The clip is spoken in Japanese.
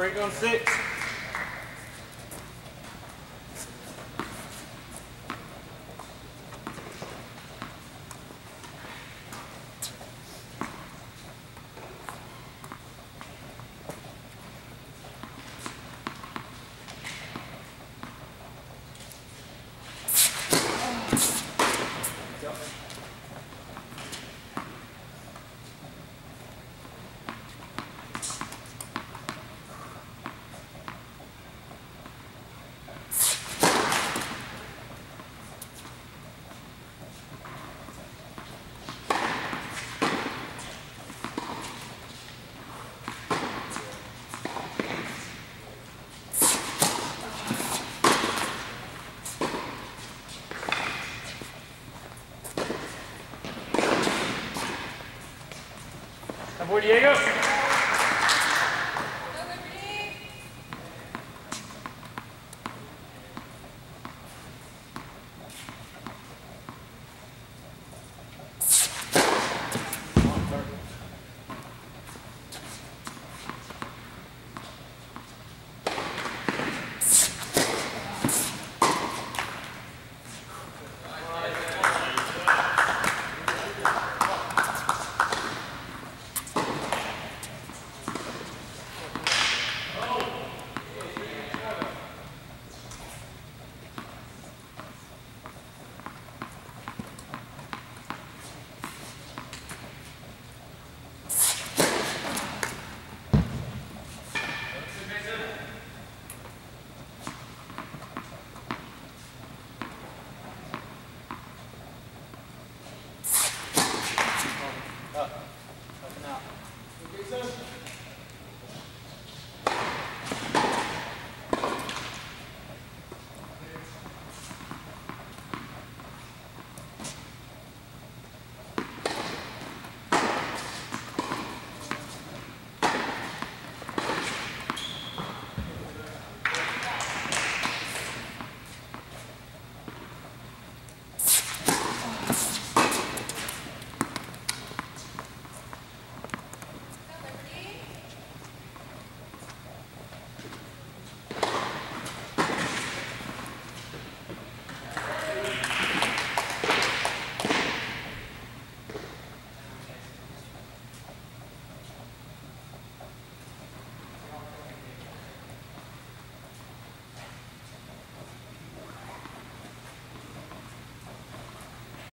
Break on six. Bolheiros.